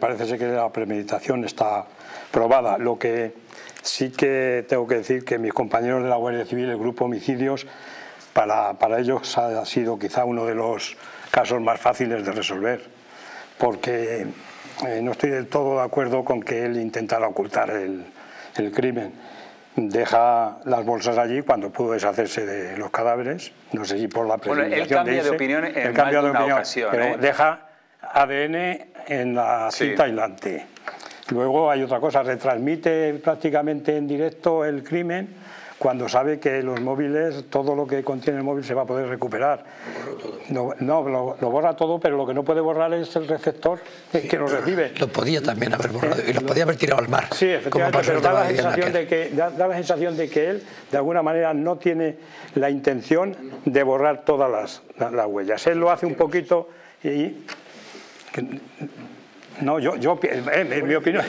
Parece ser que la premeditación está probada. Lo que sí que tengo que decir que mis compañeros de la Guardia Civil, el grupo homicidios, para, para ellos ha sido quizá uno de los casos más fáciles de resolver, porque eh, no estoy del todo de acuerdo con que él intentara ocultar el, el crimen. Deja las bolsas allí cuando pudo deshacerse de los cadáveres, no sé si por la Bueno, él premeditación cambia de, ese, opinión en él más cambia de de una opinión, ocasión. pero ¿eh? deja ADN en la Sí. cinta aislante. Luego hay otra cosa, retransmite prácticamente en directo el crimen cuando sabe que los móviles, todo lo que contiene el móvil se va a poder recuperar. No, no, lo, lo borra todo, pero lo que no puede borrar es el receptor eh, que lo recibe. Lo podía también haber borrado y lo podía haber tirado al mar. Sí, como efectivamente, pero da la, sensación de que, da, da la sensación de que él, de alguna manera, no tiene la intención de borrar todas las, las- las huellas. Él lo hace un poquito y... no, yo, yo, en mi opinión...